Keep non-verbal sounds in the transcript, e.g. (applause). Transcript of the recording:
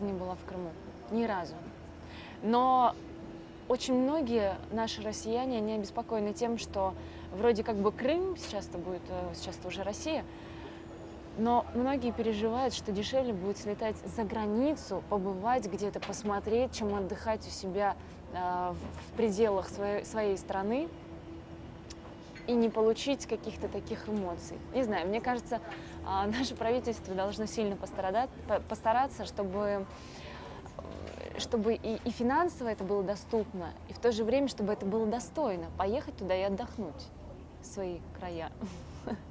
не была в Крыму. Ни разу. Но очень многие наши россияне, они обеспокоены тем, что вроде как бы Крым, сейчас это будет, э, сейчас это уже Россия, но многие переживают, что дешевле будет слетать за границу, побывать где-то, посмотреть, чем отдыхать у себя э, в пределах своей, своей страны и не получить каких-то таких эмоций. Не знаю, мне кажется, э, (laughs) наше правительство должно сильно постараться, чтобы чтобы и, и финансово это было доступно, и в то же время, чтобы это было достойно, поехать туда и отдохнуть в свои края. (laughs)